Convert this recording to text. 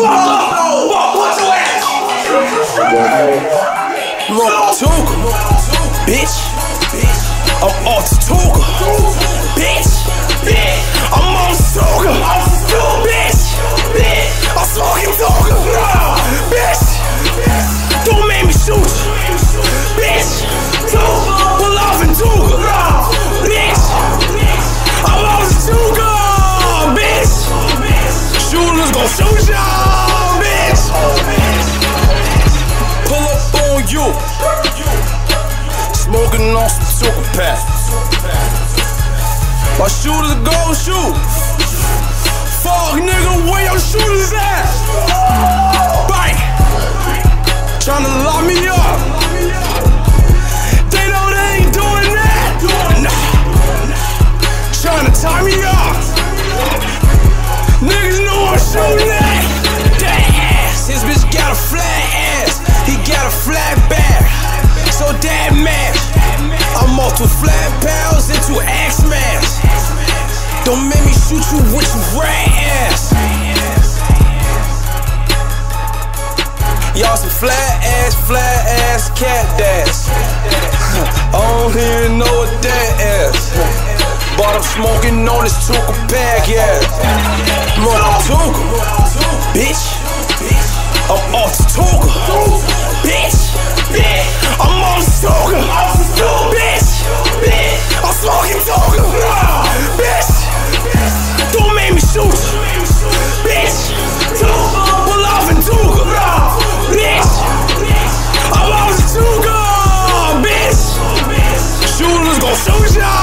Whoa! Watch your ass! Rotuga, bitch. I'm on Tooka, bitch. I'm on Suga, bitch. I'm smoking Tooka, bitch. Don't make me shoot you, bitch. Tooka, pull off and Tooka, bitch. I'm on Tooka, bitch. Shooters gon' shoot ya. On some super pack. My shooters go shoot. To flat pounds into X mass. Don't make me shoot you with your rat ass. Y'all some flat ass, flat ass cat dash. I don't even know what that is. But I'm smoking on this Tooka pack, yeah. Mother Tooka, bitch. I'm off to Tooka, I'm on